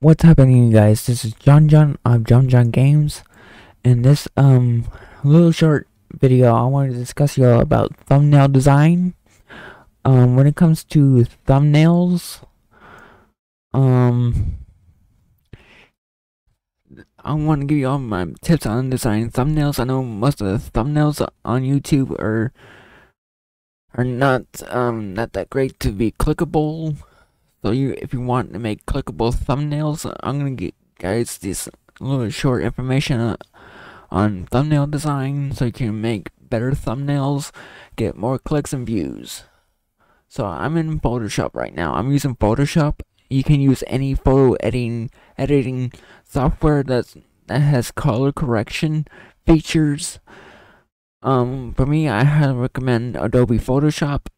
What's happening you guys? This is Jon Jon of Jon Jon Games. In this um little short video I want to discuss you all about thumbnail design. Um when it comes to thumbnails um I want to give you all my tips on designing thumbnails. I know most of the thumbnails on YouTube are are not um not that great to be clickable so you, if you want to make clickable thumbnails, I'm gonna get guys this little short information uh, on thumbnail design, so you can make better thumbnails, get more clicks and views. So I'm in Photoshop right now. I'm using Photoshop. You can use any photo editing editing software that's that has color correction features. Um, for me, I highly recommend Adobe Photoshop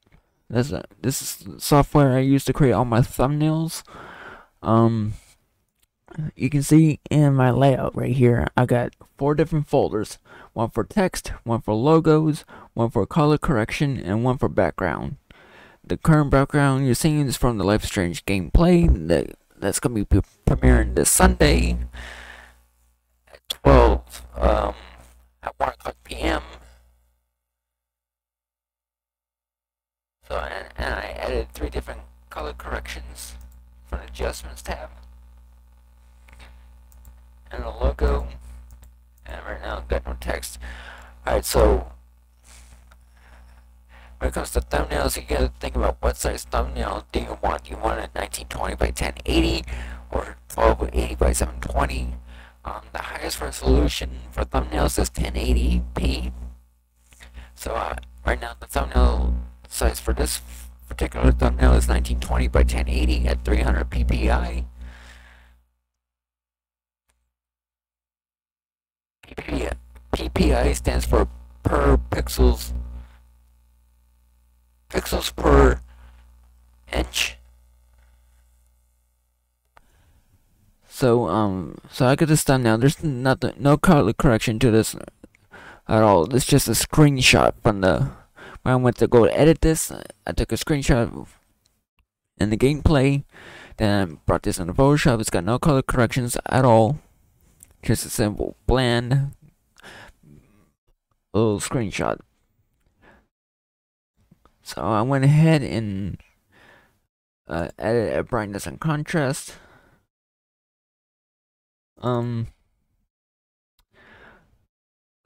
this this is software I use to create all my thumbnails. Um, you can see in my layout right here, I got four different folders. One for text, one for logos, one for color correction, and one for background. The current background you're seeing is from the Life Strange gameplay that, that's going to be premiering this Sunday at 12 um, at 1 o'clock p.m. So, and, and I added three different color corrections from the adjustments tab. And the logo. And right now I've got no text. Alright, so when it comes to thumbnails, you gotta think about what size thumbnail do you want. Do you want a 1920 by 1080 or 1280 by 720? Um, the highest resolution for thumbnails is 1080p. So uh, right now the thumbnail size for this particular thumbnail is 1920 by 1080 at 300 ppi. PPI, stands for per pixels pixels per inch. So um so I got this thumbnail. There's not no color correction to this at all. It's just a screenshot from the when I went to go edit this, I took a screenshot in the gameplay, then I brought this into Photoshop. It's got no color corrections at all. Just a simple, bland little screenshot. So I went ahead and uh, a brightness and contrast. Um,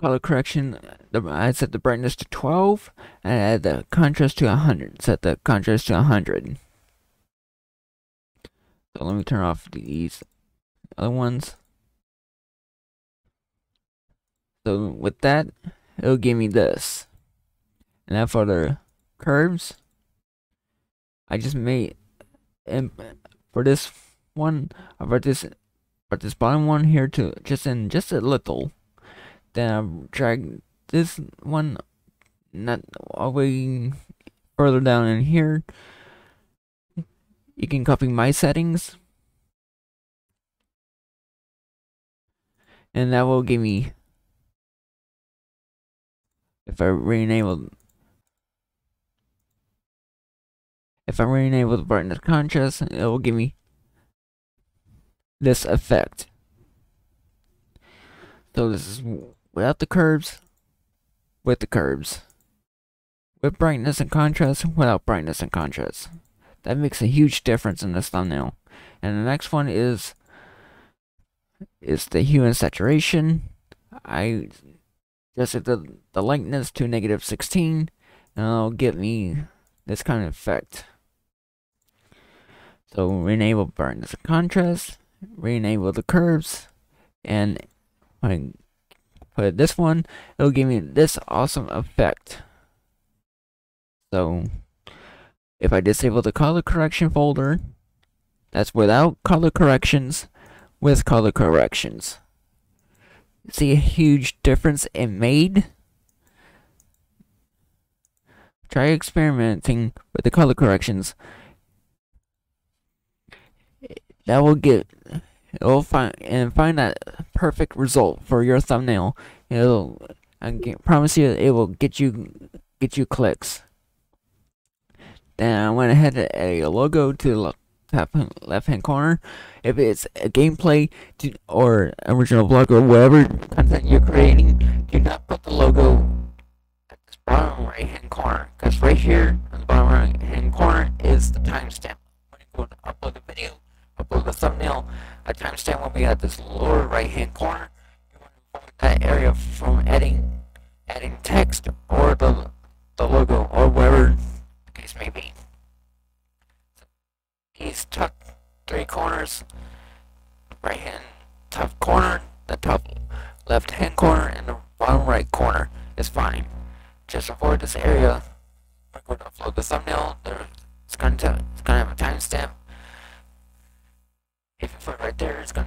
color correction, I set the brightness to 12, and add the contrast to 100. Set the contrast to 100. So let me turn off these other ones. So with that, it'll give me this. And then for the curves, I just made, and for this one, uh, I brought this, brought this bottom one here to just in just a little. Then I drag this one not all way further down in here. You can copy my settings. And that will give me if I re-enable if I re-enable the brightness contrast, it will give me this effect. So this is without the curves, with the curves. With brightness and contrast, without brightness and contrast. That makes a huge difference in this thumbnail. And the next one is is the hue and saturation. I just set the, the lightness to negative 16 and it'll get me this kind of effect. So re-enable brightness and contrast, re-enable the curves, and when put this one, it'll give me this awesome effect. So, if I disable the color correction folder, that's without color corrections, with color corrections. See a huge difference it made? Try experimenting with the color corrections. That will get it will find and find that perfect result for your thumbnail. It'll I promise you it will get you get you clicks. Then I went ahead and add a logo to the, top left hand corner. If it's a gameplay do, or original blog or whatever content you're creating, do not put the logo at the bottom right hand corner. Because right here on the bottom right hand corner is the timestamp. When you go to upload the video, upload the thumbnail, a timestamp will be at this lower right hand corner. You want to avoid that area from adding adding text or the the logo or whatever the case may be. He's tucked three corners, right hand top corner, the top left hand corner, and the bottom right corner is fine. Just avoid this area. We're going to upload the thumbnail. There, it's going to it's going to have a timestamp. If you right there, it's to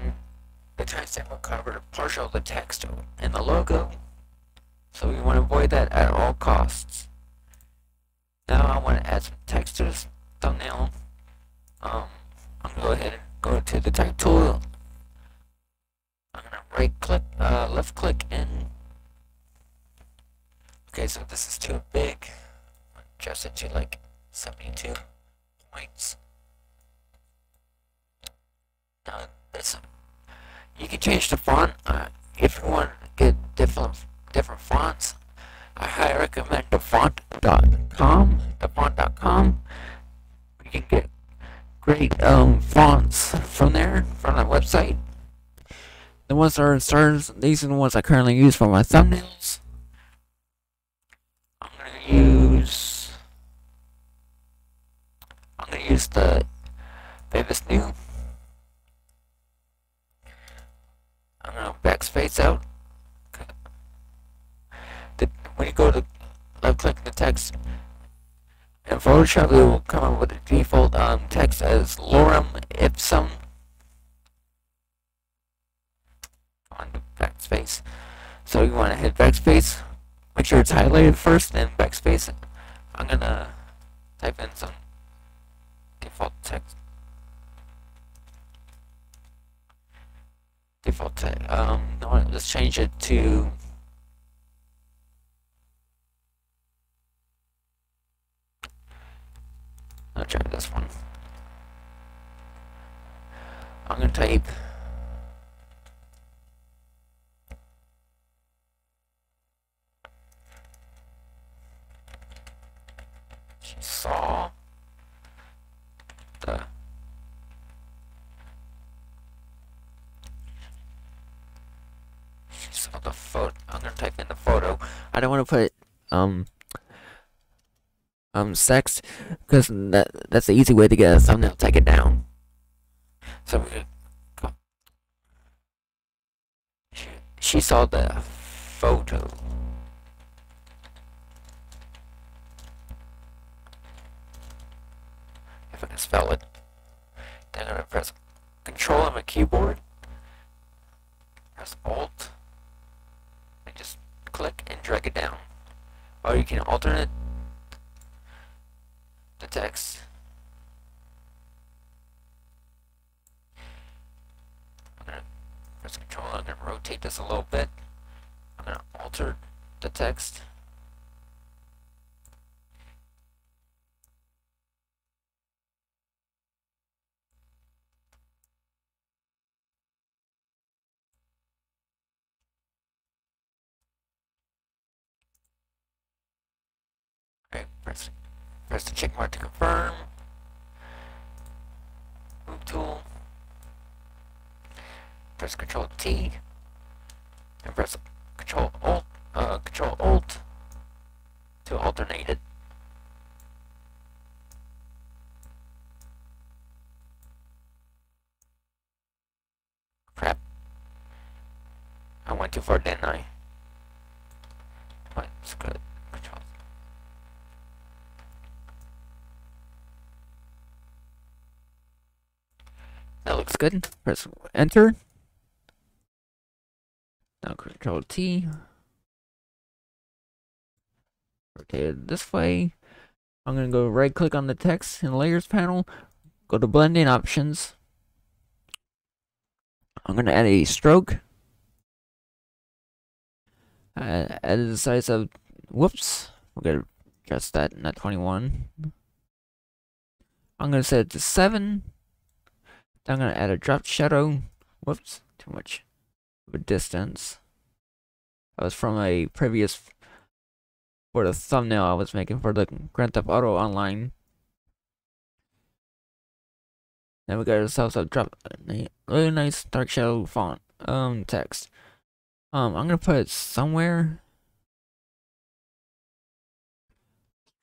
the timestamp will cover partial of the text and the logo. So we want to avoid that at all costs. Now I want to add some text to this thumbnail. Um, I'm gonna go ahead and go to the type tool. I'm gonna right click, uh, left click and Okay, so this is too big. Adjust it to like 72 points. You can change the font uh, if you want to get different different fonts. I highly recommend dafont.com. The font.com. You can get great um, fonts from there, from that website. The ones that are these are the ones I currently use for my thumbnails. I'm gonna use. I'm gonna use the Famous New. I'm gonna backspace out. The, when you go to left click the text in Photoshop, it will come up with the default um, text as lorem ipsum. On the backspace. So you want to hit backspace. Make sure it's highlighted first, then backspace. I'm gonna type in some default text. Default text. Um, no, let's change it to I'll try this one. I'm gonna type she saw the she saw the photo I'm gonna type in the photo I don't want to put um um sex because that that's the easy way to get a thumbnail taken down. So she, she saw the photo. If I can spell it, then I'm gonna press Control on my keyboard. Press Alt and just click and drag it down. You can alternate the text. I'm gonna press control, I'm gonna rotate this a little bit. I'm gonna alter the text. Okay, press Press the check mark to confirm. Move tool. Press Control T. And press Control Alt. Uh, Control Alt to alternate it. Crap. I went too far, didn't I? That's good. Control. That looks good. Press enter. Now control T. Rotate it this way. I'm gonna go right click on the text in the layers panel. Go to blending options. I'm gonna add a stroke. Uh, add the size of whoops. We're gonna adjust that, not 21. I'm gonna set it to 7. Then I'm gonna add a drop shadow. Whoops, too much of a distance. That was from a previous for the thumbnail I was making for the Grand Theft Auto Online. Then we got ourselves a drop a really nice dark shadow font um text. Um I'm gonna put it somewhere.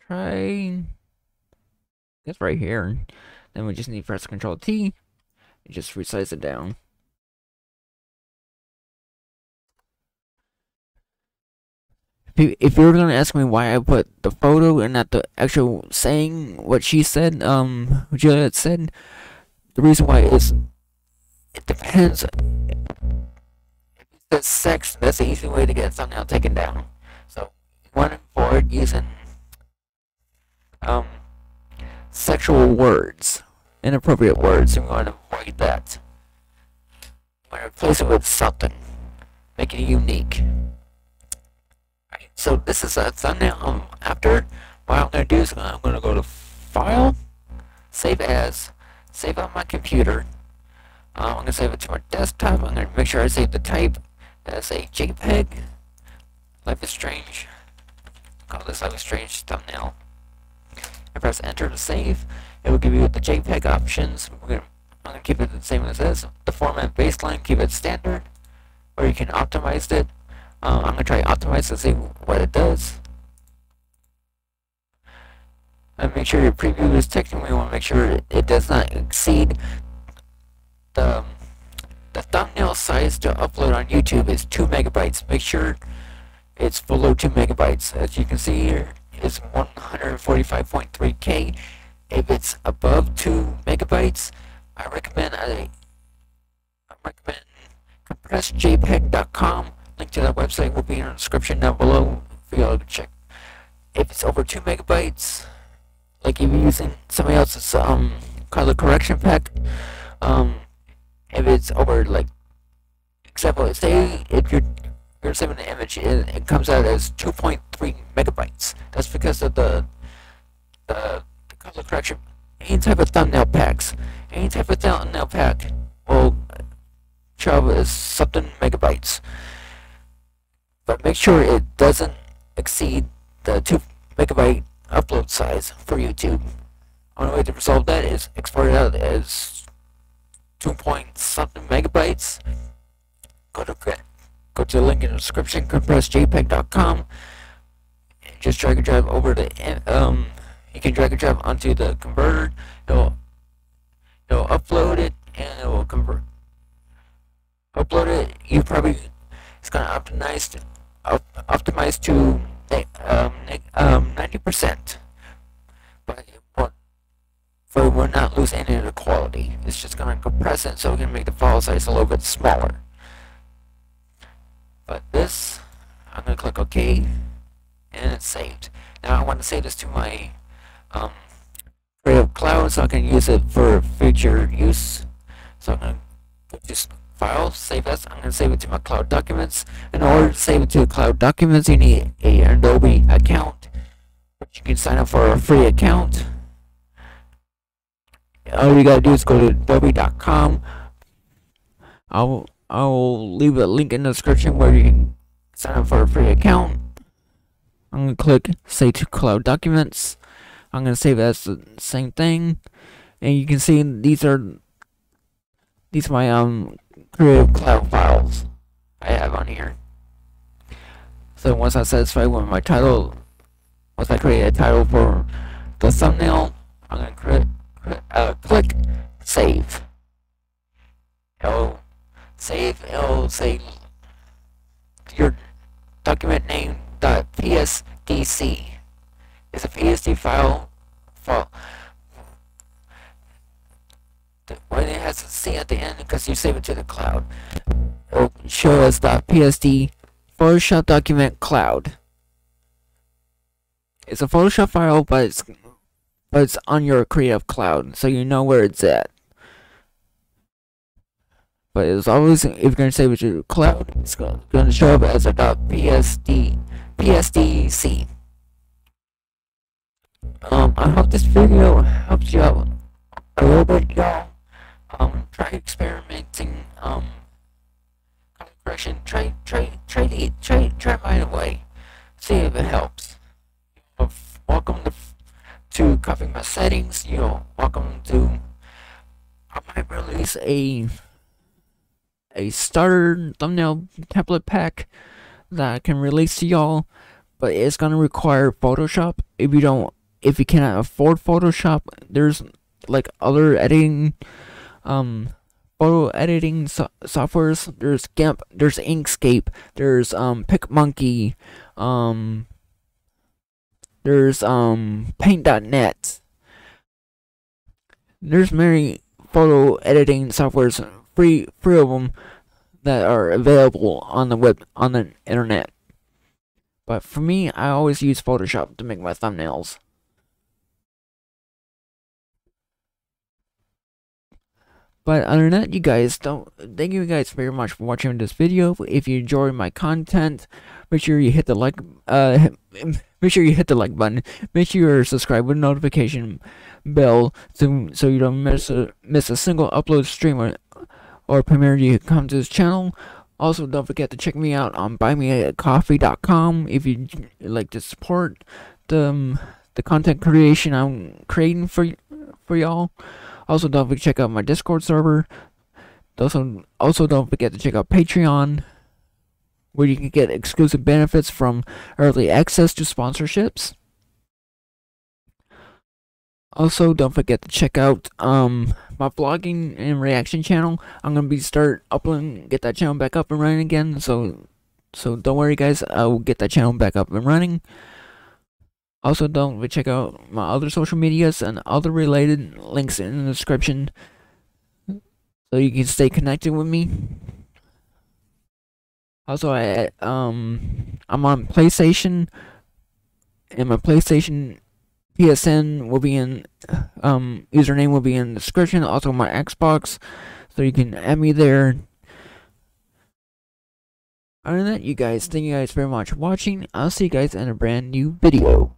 Try it's right here. Then we just need to press Control T just resize it down. If you were gonna ask me why I put the photo and not the actual saying what she said, um, Juliet said, the reason why is it depends. If it says sex, that's the easy way to get thumbnail taken down. So, one avoid using um sexual words, inappropriate words, and want to that. Want to replace it with something, make it unique. Right, so this is a thumbnail. Um, after, what I'm going to do is I'm going to go to File, Save As, Save on my computer. Uh, I'm going to save it to my desktop. I'm going to make sure I save the type as a JPEG. Life is Strange. Call this Life is Strange thumbnail and press enter to save, it will give you the JPEG options. We're gonna, I'm going to keep it the same as this. The format baseline, keep it standard, or you can optimize it. Uh, I'm going to try optimize to see what it does. And make sure your preview is technically, you want to make sure it, it does not exceed the, the thumbnail size to upload on YouTube is 2 megabytes. Make sure it's below 2 megabytes. As you can see here, it's 145.3K. If it's above 2 megabytes, I recommend I, I recommend compressjpeg.com. Link to that website will be in the description down below for y'all to check. If it's over 2 megabytes, like if you're using somebody else's um color correction pack, um, if it's over like example, say if you're you're saving an image and it comes out as 2.3 megabytes. That's because of the, the, the color correction. Any type of thumbnail packs, any type of thumbnail pack will up something megabytes. But make sure it doesn't exceed the 2 megabyte upload size for YouTube. Only way to resolve that is export it out as 2 point something megabytes. Go to go to the link in the description, compressjpeg.com. Just drag and drop over the, um, you can drag and drop onto the converter. It'll, it'll upload it and it will convert. Upload it, you probably, it's to optimize to, op, optimize to um, um, 90%. But it won't, but it will not lose any of the quality. It's just to compress it so we can make the file size a little bit smaller. But this, I'm to click OK, and it's saved. Now I want to save this to my um, Creative Cloud so I can use it for future use. So I'm going to just file, save as. I'm going to save it to my Cloud Documents. In order to save it to Cloud Documents, you need a Adobe account. You can sign up for a free account. All you gotta do is go to adobe.com. I'll I'll leave a link in the description where you can sign up for a free account. I'm gonna click Save to Cloud Documents. I'm gonna save as the same thing, and you can see these are these are my um Creative Cloud files I have on here. So once I'm satisfied with my title, once I create a title for the thumbnail, I'm gonna create, uh, click Save. It'll save, it'll say your document name .psdc is a PSD file file when it has a C at the end because you save it to the cloud. It'll show us .psd Photoshop document cloud. It's a Photoshop file, but it's but it's on your Creative Cloud, so you know where it's at. But it's always, if you're to save it to the cloud, it's to show up as a .psd, psdc. Um, I hope this video helps you out a little bit, y'all. Um, try experimenting um correction. Try try try to try try right away. See if it helps. Welcome to to copying my settings. You know, welcome to. I might release a a starter thumbnail template pack that I can release to y'all, but it's gonna require Photoshop. If you don't, if you cannot afford Photoshop, there's like other editing, um, photo editing so softwares. There's GIMP, there's Inkscape, there's um PicMonkey, um, there's um Paint.net. There's many photo editing softwares, free free of them, that are available on the web on the internet. But for me, I always use Photoshop to make my thumbnails. But other than that, you guys don't. Thank you guys very much for watching this video. If you enjoy my content, make sure you hit the like. Uh, make sure you hit the like button. Make sure you're subscribed with notification bell so so you don't miss a miss a single upload stream or or premiere you come to this channel. Also, don't forget to check me out on buymeacoffee.com if you like to support the um, the content creation I'm creating for for y'all. Also, don't forget to check out my Discord server. Also, also don't forget to check out Patreon, where you can get exclusive benefits from early access to sponsorships. Also, don't forget to check out um my vlogging and reaction channel. I'm gonna be start uploading, get that channel back up and running again. So, so don't worry, guys. I will get that channel back up and running. Also, don't check out my other social medias and other related links in the description so you can stay connected with me. Also, I um I'm on PlayStation, and my PlayStation PSN will be in um username will be in the description. Also, my Xbox, so you can add me there. Other than that, you guys, thank you guys very much for watching. I'll see you guys in a brand new video.